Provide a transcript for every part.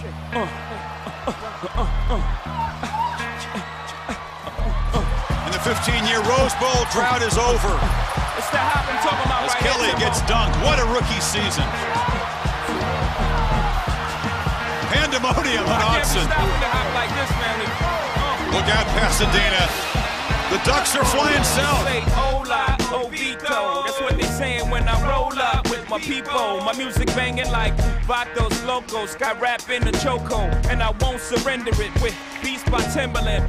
And the 15-year Rose Bowl drought is over. It's that hop I'm talking As Kelly gets dunked. What a rookie season. Pandemonium on I can't be Autzen. stopping to hop like this, man. Uh. Look out, Pasadena. The Ducks are flying south. Say hola, Hovito. That's what they saying when I roll up my people. My music banging like Vatos Locos. Got rap in the choco, and I won't surrender it with Beast by Timbaland,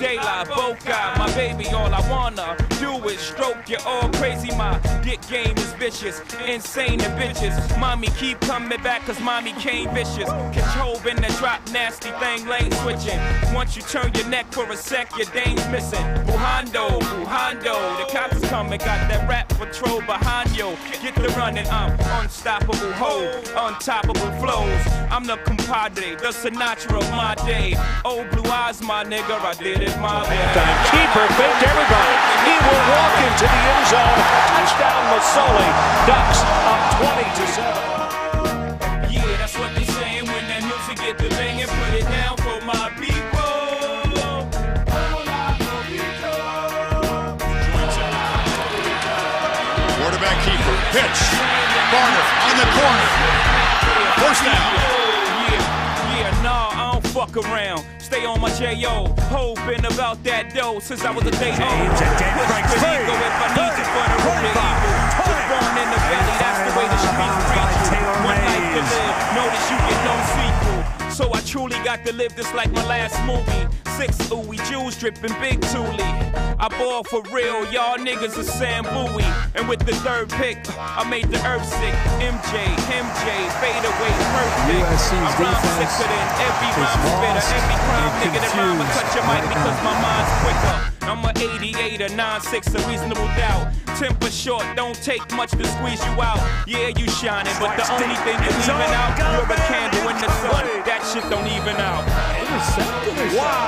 De La Boca. My baby, all I wanna do is stroke you all crazy. My dick game is vicious, insane and bitches. Mommy keep coming back, cause mommy came vicious. Catch hold in the drop, nasty thing, lane switching. Once you turn your neck for a sec, your dame's missing. Buhando, Buhando. The cops coming, got that rap patrol behind you. Get the running, I'm unstoppable, ho, untoppable flows. I'm the compadre, the Sinatra of my day. Oh, blue eyes, my nigga, I did it my way. Time keeper faked everybody. He will walk into the end zone. Touchdown, Masoli. Ducks up 20 to 7. Yeah, that's what they saying when that music get the banging. Put it down for my people. Quarterback keeper. Pitch. Barner on the corner. First down. Fuck around. Stay on my J.O. Ho been about that dough since I was a day old. James and Dan Push with ego if I need you for the root of evil. Was born in the valley, that's the way the streets treat you. One life to live, notice you get no sequel. So I truly got to live this like my last movie. Six ooey Jews dripping big Thule. I ball for real, y'all niggas are Sam Bowie. And with the third pick, I made the earth sick. MJ, MJ, fade away, perfect. USC's I'm defense sicker than every rhyme spitter, every crime nigga that rhyme will touch your mic because my mind's quicker. I'm a 88, a 96, a reasonable doubt. Temper short, don't take much to squeeze you out. Yeah, you shining, but the only thing you leaving out, you're a candle in the sun. That shit don't even out. Wow.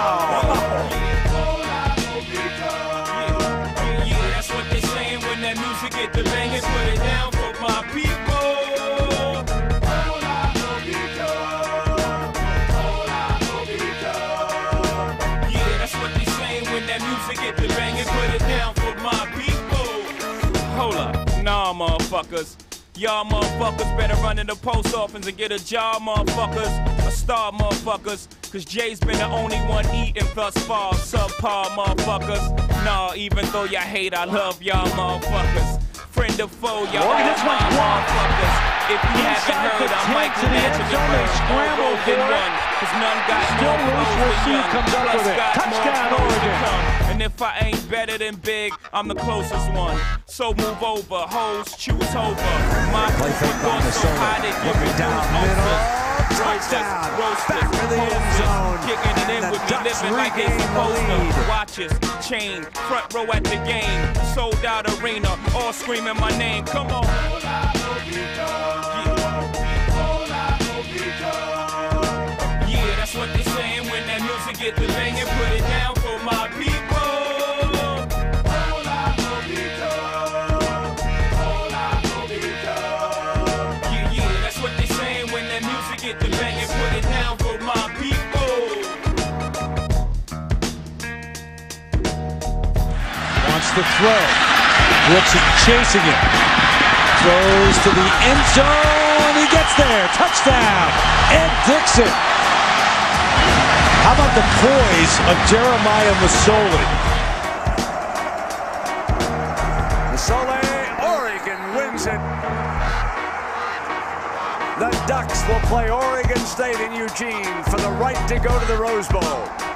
The banging. Put it down for my people. Hold up, nah, motherfuckers. Y'all motherfuckers better run in the post office and get a job, motherfuckers. A star, motherfuckers. Cause Jay's been the only one eating thus far. Subpar, motherfuckers. Nah, even though y'all hate, I love y'all, motherfuckers. Friend or foe, y'all Morgan, this one's blocked. If you Inside haven't the heard, I'm 10 Michael to the end Benjamin zone. They Burns. scramble for one, Cause none got Still more loose. flows We'll than see who young. comes up with it. Touchdown, Oregon. And if I ain't better than big, I'm the closest one. So move over, hoes choose over. My Play fake by was so Minnesota. high they Looking me down middle. Touchdown. Back to the end zone. Kicking it in the with me, living like they the supposed to. lead. Watches, chain, front row at the game. Sold out arena, all screaming my name. Come on. Yeah, that's what they saying when that music get the banging. Put it down for my people. Yeah, yeah, that's what they saying when that music get the banging. Put it down for my people. Wants to throw. Is chasing it. Throws to the end zone. He gets there. Touchdown. Ed Dickson. How about the poise of Jeremiah Masoli? Masole, Oregon wins it. The Ducks will play Oregon State in Eugene for the right to go to the Rose Bowl.